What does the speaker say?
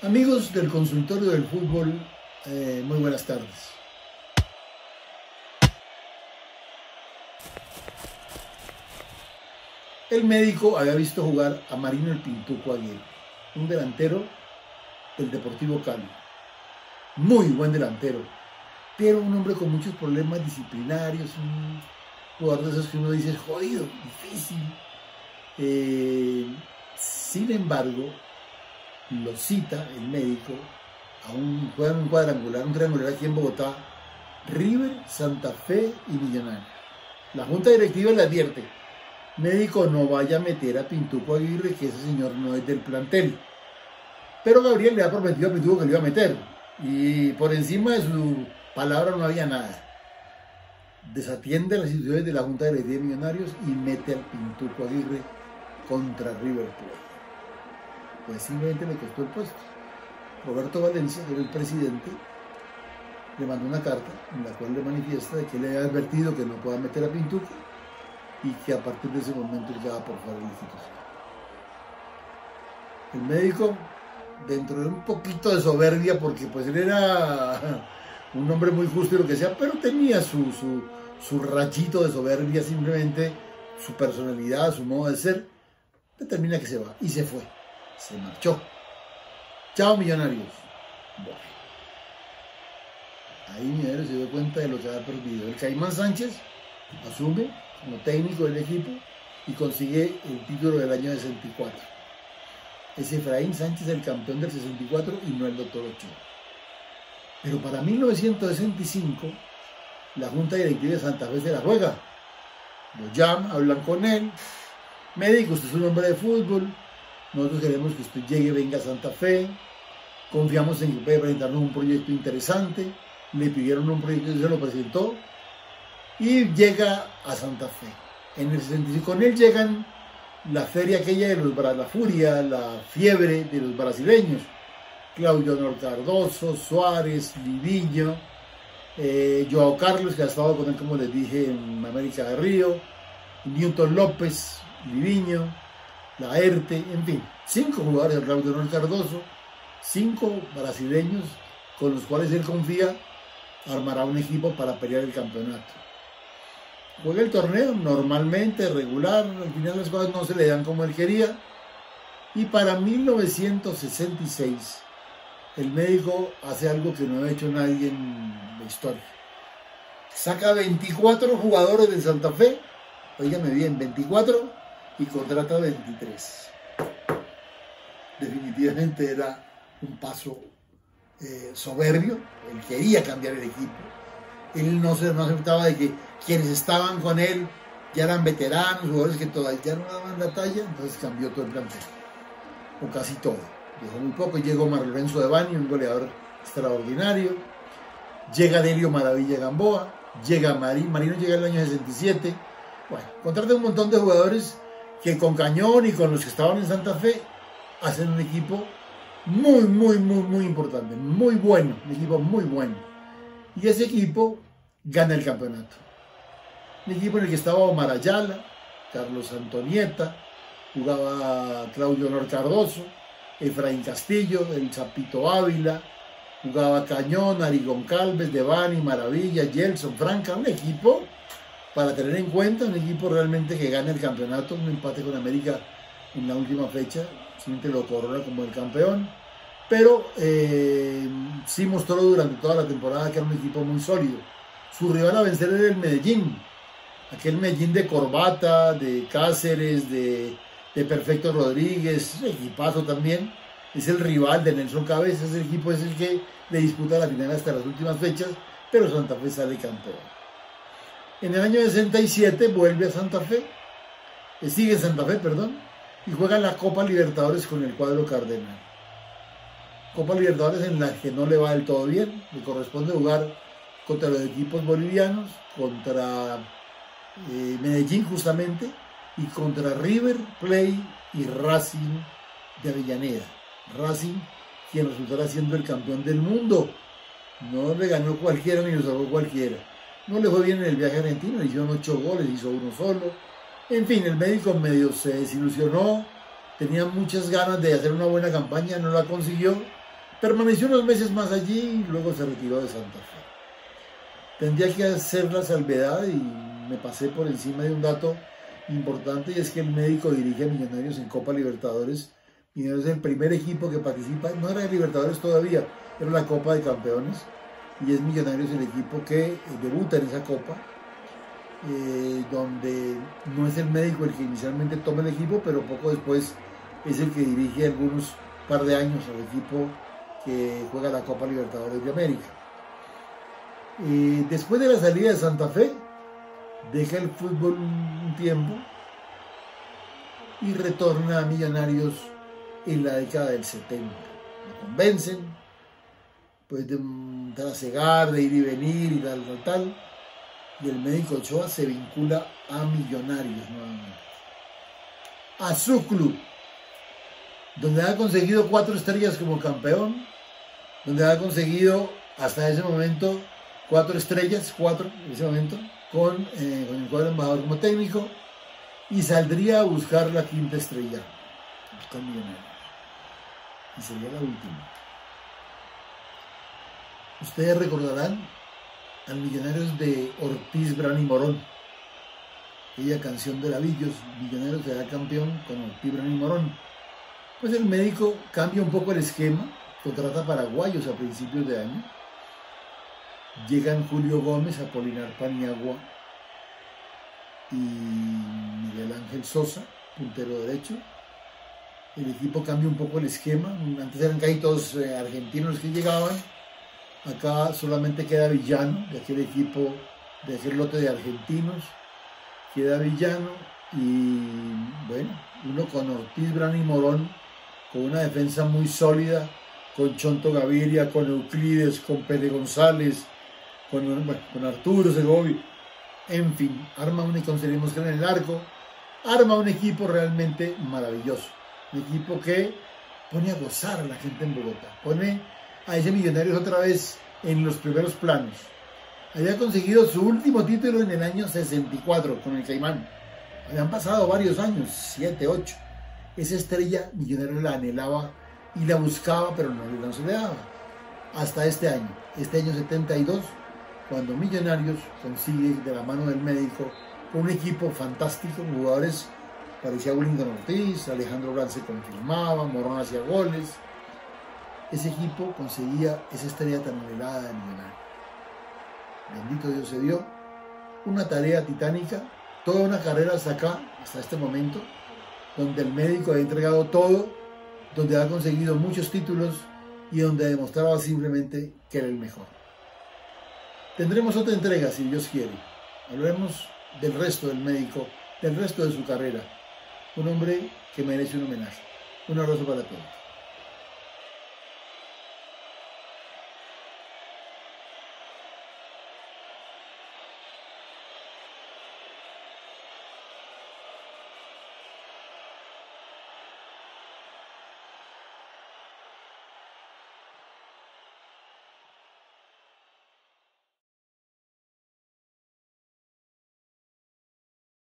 Amigos del consultorio del fútbol, eh, muy buenas tardes. El médico había visto jugar a Marino el Pintuco Aguirre, un delantero del Deportivo Cali. Muy buen delantero, pero un hombre con muchos problemas disciplinarios, un jugador de esos que uno dice jodido, difícil. Eh, sin embargo, lo cita el médico a un, un cuadrangular, un triangular aquí en Bogotá, River, Santa Fe y Millonarios. La junta directiva le advierte, médico no vaya a meter a Pintuco Aguirre, que ese señor no es del plantel. Pero Gabriel le ha prometido a Pintuco que le iba a meter, y por encima de su palabra no había nada. Desatiende las instituciones de la Junta Directiva de Millonarios y mete al Pintuco Aguirre contra River pues simplemente le costó el puesto. Roberto Valencia, que era el presidente, le mandó una carta en la cual le manifiesta de que le había advertido que no pueda meter a Pintuco y que a partir de ese momento ya va por fuera de la institución. El médico, dentro de un poquito de soberbia, porque pues él era un hombre muy justo y lo que sea, pero tenía su, su, su rachito de soberbia, simplemente su personalidad, su modo de ser, determina que se va y se fue se marchó. Chao Millonarios. Ahí Millonarios se dio cuenta de lo que había perdido. El Caimán Sánchez asume como técnico del equipo y consigue el título del año 64. Es Efraín Sánchez el campeón del 64 y no el doctor Ochoa. Pero para 1965, la Junta Directiva de Santa Fe se la juega. Lo llaman, hablan con él. Médico, usted es un hombre de fútbol, nosotros queremos que usted llegue, venga a Santa Fe. Confiamos en que puede presentarnos un proyecto interesante. Le pidieron un proyecto y se lo presentó. Y llega a Santa Fe. En el 65 con él llegan la feria aquella de los la furia, la fiebre de los brasileños. Claudio Honor Cardoso, Suárez, Liviño, eh, Joao Carlos, que ha estado con él, como les dije, en América de Río, Newton López, Liviño, la ERTE, en fin, cinco jugadores del Raúl de Cardoso, cinco brasileños con los cuales él confía, armará un equipo para pelear el campeonato. Juega el torneo normalmente, regular, al final las cosas no se le dan como él quería. Y para 1966, el médico hace algo que no ha hecho nadie en la historia. Saca 24 jugadores de Santa Fe, oígame bien, 24 y contrata 23. Definitivamente era un paso eh, soberbio, él quería cambiar el equipo, él no, se, no aceptaba de que quienes estaban con él ya eran veteranos, jugadores que todavía no daban la talla, entonces cambió todo el plantel, o casi todo. Dejó muy poco, llegó Marlorenzo de Bani, un goleador extraordinario, llega Delio Maravilla Gamboa, llega Marino, Marino llega el año 67, bueno, contrata un montón de jugadores que con Cañón y con los que estaban en Santa Fe hacen un equipo muy, muy, muy, muy importante, muy bueno, un equipo muy bueno. Y ese equipo gana el campeonato. Un equipo en el que estaba Omar Ayala, Carlos Antonieta, jugaba Claudio Honor Cardoso, Efraín Castillo, el Zapito Ávila, jugaba Cañón, Arigón Calves, Devani, Maravilla, Gelson, Franca, un equipo para tener en cuenta un equipo realmente que gane el campeonato, un empate con América en la última fecha, simplemente lo corona como el campeón, pero eh, sí mostró durante toda la temporada que era un equipo muy sólido. Su rival a vencer era el Medellín, aquel Medellín de Corbata, de Cáceres, de, de Perfecto Rodríguez, equipazo también, es el rival de Nelson Cabeza, ese equipo es el que le disputa la final hasta las últimas fechas, pero Santa Fe sale campeón. En el año 67 vuelve a Santa Fe, eh, sigue en Santa Fe, perdón, y juega la Copa Libertadores con el cuadro cardenal. Copa Libertadores en la que no le va del todo bien, le corresponde jugar contra los equipos bolivianos, contra eh, Medellín justamente, y contra River, Play y Racing de Avellaneda. Racing, quien resultará siendo el campeón del mundo. No le ganó cualquiera ni lo sacó cualquiera. No le fue bien en el viaje argentino, le hicieron ocho goles, hizo uno solo. En fin, el médico medio se desilusionó, tenía muchas ganas de hacer una buena campaña, no la consiguió Permaneció unos meses más allí y luego se retiró de Santa Fe. Tendría que hacer la salvedad y me pasé por encima de un dato importante y es que el médico dirige a Millonarios en Copa Libertadores. Millonarios es el primer equipo que participa, no era de Libertadores todavía, era la Copa de Campeones y es Millonarios el equipo que eh, debuta en esa Copa, eh, donde no es el médico el que inicialmente toma el equipo, pero poco después es el que dirige algunos par de años al equipo que juega la Copa Libertadores de América. Eh, después de la salida de Santa Fe, deja el fútbol un tiempo y retorna a Millonarios en la década del 70. Lo convencen, pues de trasegar, de ir y venir y tal, tal, tal. Y el médico Ochoa se vincula a Millonarios nuevamente. A su club, donde ha conseguido cuatro estrellas como campeón, donde ha conseguido hasta ese momento cuatro estrellas, cuatro en ese momento, con, eh, con el cuadro embajador como técnico y saldría a buscar la quinta estrella con Millonarios. Y sería la última. Ustedes recordarán al Millonarios de Ortiz, Bran y Morón. Aquella canción de Lavillos, Millonarios será campeón con Ortiz, Bran y Morón. Pues el médico cambia un poco el esquema, contrata paraguayos a principios de año Llegan Julio Gómez, Apolinar Paniagua y Miguel Ángel Sosa, puntero derecho. El equipo cambia un poco el esquema. Antes eran casi todos eh, argentinos que llegaban. Acá solamente queda Villano, de aquel equipo, de aquel lote de argentinos. Queda Villano y bueno, uno con Ortiz, Bran y Morón, con una defensa muy sólida, con Chonto Gaviria, con Euclides, con Pérez González, con, Arturo Segovia, en fin, arma un, conseguimos que en el arco, arma un equipo realmente maravilloso, un equipo que pone a gozar a la gente en Bogotá, pone a ese Millonarios otra vez en los primeros planos. Había conseguido su último título en el año 64 con el Caimán. Habían pasado varios años, 7, 8. Esa estrella Millonarios la anhelaba y la buscaba, pero no, no se le daba. Hasta este año, este año 72, cuando Millonarios consigue de la mano del médico un equipo fantástico, jugadores parecía Willington Ortiz, Alejandro Brand se confirmaba, Morón hacía goles. Ese equipo conseguía esa estrella tan anhelada de Millonarios. Bendito Dios se dio. Una tarea titánica, toda una carrera hasta acá, hasta este momento, donde el médico ha entregado todo, donde ha conseguido muchos títulos y donde demostraba simplemente que era el mejor. Tendremos otra entrega, si Dios quiere. Hablaremos del resto del médico, del resto de su carrera. Un hombre que merece un homenaje. Un abrazo para todos.